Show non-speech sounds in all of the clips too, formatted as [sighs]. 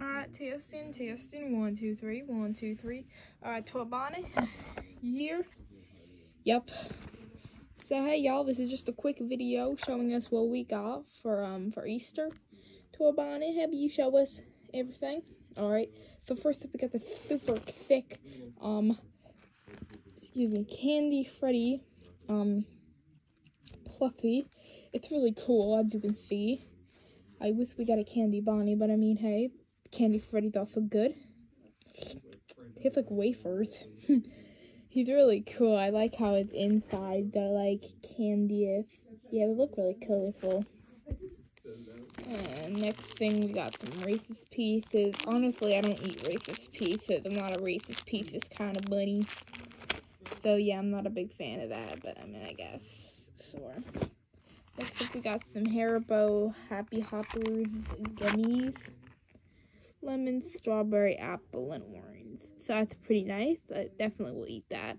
Alright, testing, testing. One, two, three, one, two, three. Alright, Toy Bonnie, you here? Yep. So hey y'all, this is just a quick video showing us what we got for um for Easter. Bonnie, have you show us everything? Alright. So first up we got the super thick um excuse me, Candy Freddy um Pluffy. It's really cool as you can see. I wish we got a Candy Bonnie, but I mean hey, Candy Freddy Freddy's also good. Tastes like wafers. [laughs] He's really cool. I like how it's inside. They're like candy If Yeah, they look really colorful. And next thing, we got some Reese's Pieces. Honestly, I don't eat Reese's Pieces. I'm not a Reese's Pieces kind of bunny. So, yeah, I'm not a big fan of that. But, I mean, I guess. Sure. Next up, we got some Haribo Happy Hoppers gummies lemon, strawberry, apple, and orange. So that's pretty nice. I definitely will eat that.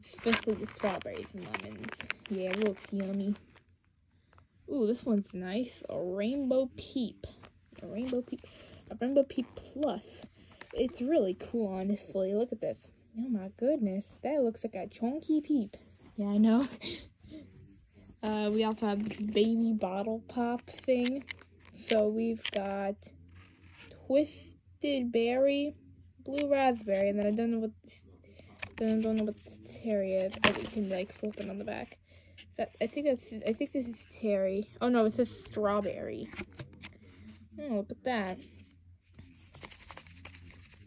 Especially the strawberries and lemons. Yeah, it looks yummy. Ooh, this one's nice. A rainbow peep. A rainbow peep. A rainbow peep plus. It's really cool, honestly. Look at this. Oh my goodness. That looks like a chunky peep. Yeah, I know. [laughs] uh, we also have baby bottle pop thing. So we've got twisted berry, blue raspberry, and then I don't know what then I don't know what Terry is. Oh, you can like flip it on the back. That I think that's I think this is Terry. Oh no, it says strawberry. Oh, look at that.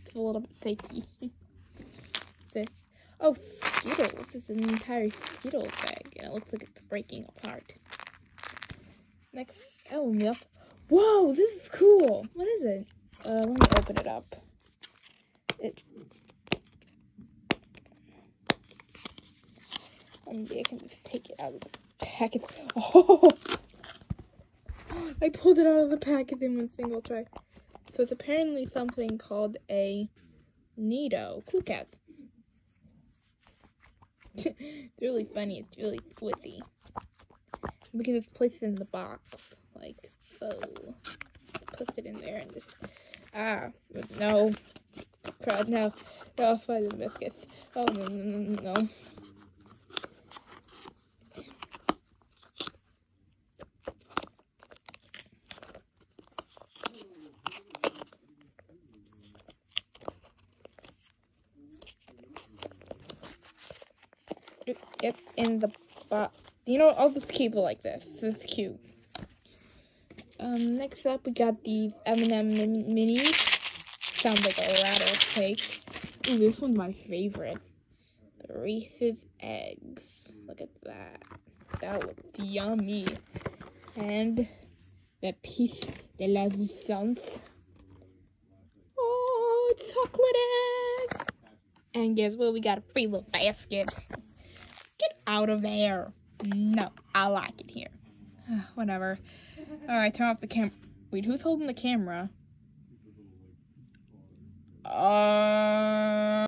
It's a little bit fakey. this? [laughs] Oh, Skittles. This is an entire Skittles bag, and it looks like it's breaking apart. Next, oh, yep. Whoa, this is cool. What is it? Uh, let me open it up. It. Maybe I can just take it out of the packet. [laughs] Oh! I pulled it out of the packet in one single try. So it's apparently something called a Nee-Doh. Cool cats. [laughs] it's really funny. It's really twisty. Because it's placed in the box. Like so. Put it in there and just Ah, no. God, no. No, frozen biscuits. Oh, no, no, no, no. Get in the box. You know, I'll just keep it like this. This is cute. Um, next up, we got these M&M minis. Sounds like a rattlesnake. Ooh, this one's my favorite. The Reese's Eggs. Look at that. That looks yummy. And the piece de la. Oh, chocolate egg. And guess what? We got a free little basket. Get out of there. No, I like it here. [sighs] Whatever. Alright, turn off the cam- Wait, who's holding the camera? Uh...